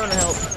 drone to help.